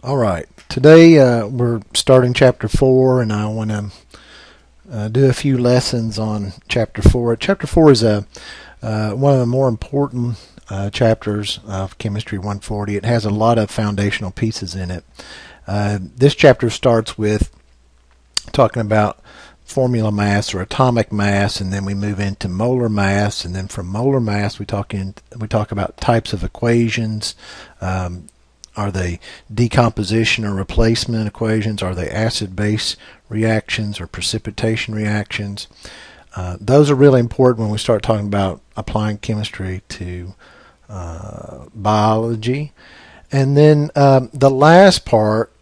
All right. Today uh, we're starting chapter four, and I want to uh, do a few lessons on chapter four. Chapter four is a uh, one of the more important uh, chapters of Chemistry 140. It has a lot of foundational pieces in it. Uh, this chapter starts with talking about formula mass or atomic mass, and then we move into molar mass, and then from molar mass we talk in we talk about types of equations. Um, are they decomposition or replacement equations? Are they acid-base reactions or precipitation reactions? Uh, those are really important when we start talking about applying chemistry to uh, biology. And then um, the last part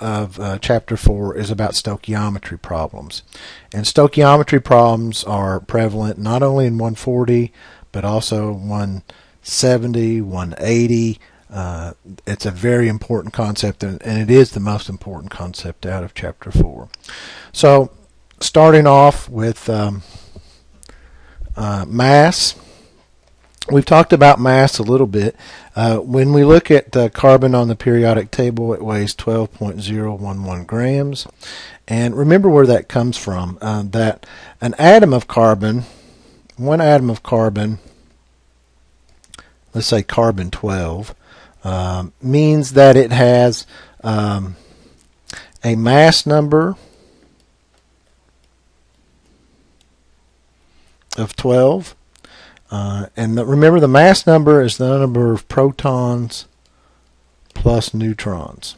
of uh, chapter 4 is about stoichiometry problems. And stoichiometry problems are prevalent not only in 140 but also 170, 180, uh, it's a very important concept, and, and, it is the most important concept out of chapter four. So, starting off with um, uh, mass, we've talked about mass a little bit. Uh, when we look at uh, carbon on the periodic table, it weighs 12.011 grams. And remember where that comes from. Uh, that an atom of carbon, one atom of carbon, let's say carbon 12, um, means that it has um, a mass number of 12. Uh, and the, remember, the mass number is the number of protons plus neutrons.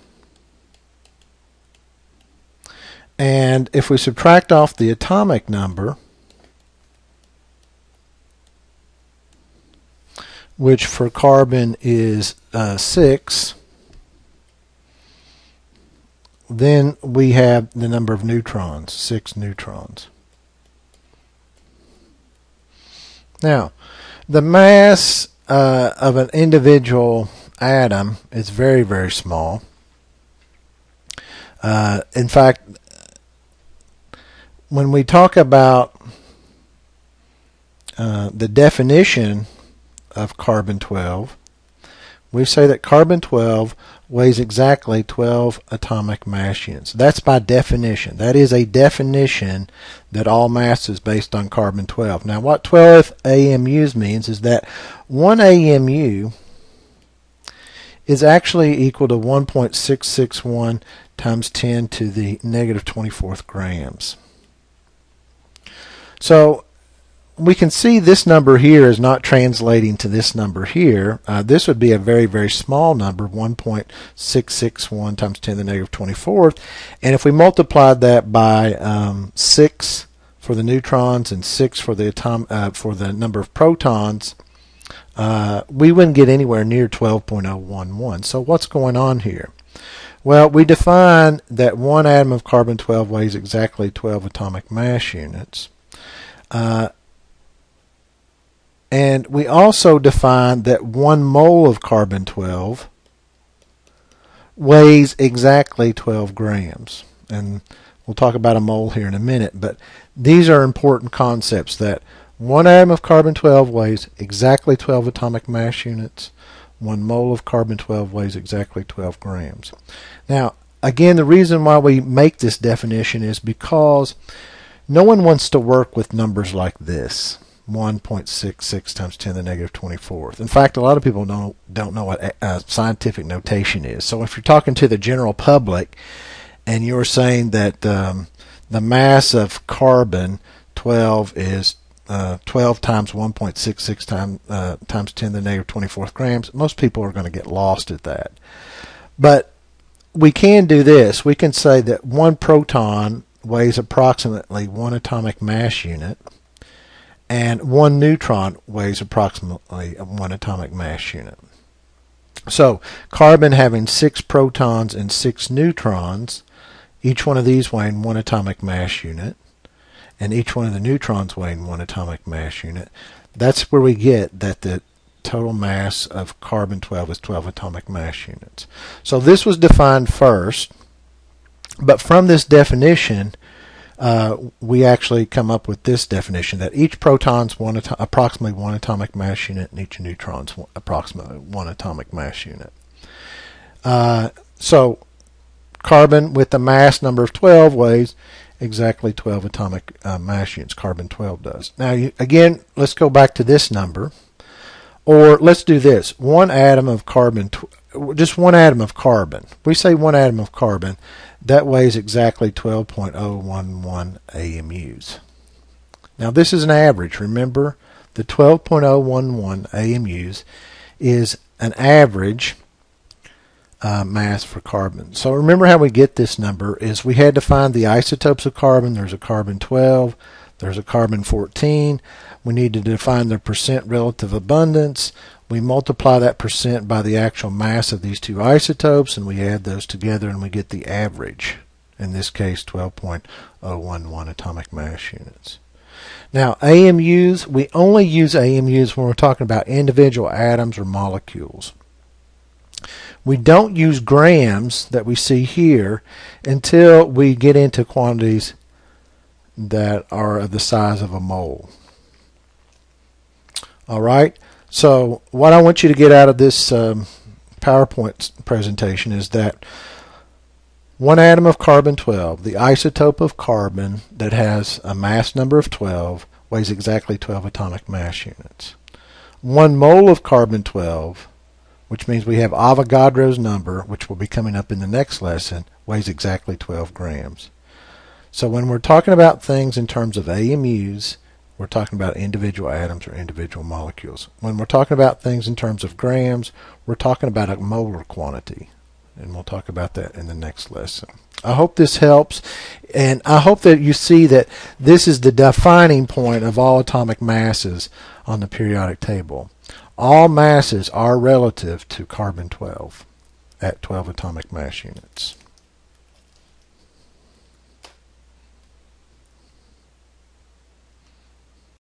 And if we subtract off the atomic number, which for carbon is uh, 6, then we have the number of neutrons, 6 neutrons. Now, the mass uh, of an individual atom is very, very small. Uh, in fact, when we talk about uh, the definition of carbon 12, we say that carbon 12 weighs exactly 12 atomic mass units. That's by definition. That is a definition that all mass is based on carbon 12. Now, what 12 AMUs means is that 1 AMU is actually equal to 1.661 times 10 to the negative 24th grams. So we can see this number here is not translating to this number here. Uh, this would be a very, very small number, 1.661 times 10 to the negative 24th. And if we multiplied that by um, 6 for the neutrons and 6 for the, atom, uh, for the number of protons, uh, we wouldn't get anywhere near 12.011. So what's going on here? Well, we define that one atom of carbon 12 weighs exactly 12 atomic mass units. Uh, and we also define that one mole of carbon 12 weighs exactly 12 grams. And we'll talk about a mole here in a minute, but these are important concepts that one atom of carbon 12 weighs exactly 12 atomic mass units. One mole of carbon 12 weighs exactly 12 grams. Now, again, the reason why we make this definition is because no one wants to work with numbers like this. 1.66 times 10 to the negative 24th. In fact, a lot of people don't don't know what uh, scientific notation is. So if you're talking to the general public and you're saying that um, the mass of carbon 12 is uh, 12 times 1.66 times uh, times 10 to the negative 24th grams, most people are going to get lost at that. But we can do this. We can say that one proton weighs approximately one atomic mass unit and one neutron weighs approximately one atomic mass unit. So, carbon having six protons and six neutrons, each one of these weighing one atomic mass unit, and each one of the neutrons weighing one atomic mass unit, that's where we get that the total mass of carbon 12 is 12 atomic mass units. So this was defined first, but from this definition, uh, we actually come up with this definition that each proton's one ato- approximately one atomic mass unit and each neutron's approximately one atomic mass unit. Uh, So carbon with the mass number of 12 weighs exactly 12 atomic uh, mass units. Carbon 12 does. Now, you, again, let's go back to this number. Or let's do this. One atom of carbon, just one atom of carbon. We say one atom of carbon. That weighs exactly 12.011 AMUs. Now, this is an average. Remember, the 12.011 AMUs is an average uh, mass for carbon. So remember how we get this number is we had to find the isotopes of carbon. There's a carbon 12, there's a carbon 14. We need to define the percent relative abundance. We multiply that percent by the actual mass of these two isotopes and we add those together and we get the average. In this case 12.011 atomic mass units. Now AMUs, we only use AMUs when we're talking about individual atoms or molecules. We don't use grams that we see here until we get into quantities that are of the size of a mole. All right. So what I want you to get out of this um, PowerPoint presentation is that one atom of carbon 12, the isotope of carbon that has a mass number of 12, weighs exactly 12 atomic mass units. One mole of carbon 12 which means we have Avogadro's number, which will be coming up in the next lesson, weighs exactly 12 grams. So when we're talking about things in terms of AMUs, we're talking about individual atoms or individual molecules. When we're talking about things in terms of grams, we're talking about a molar quantity. And we'll talk about that in the next lesson. I hope this helps, and I hope that you see that this is the defining point of all atomic masses on the periodic table. All masses are relative to carbon 12 at 12 atomic mass units.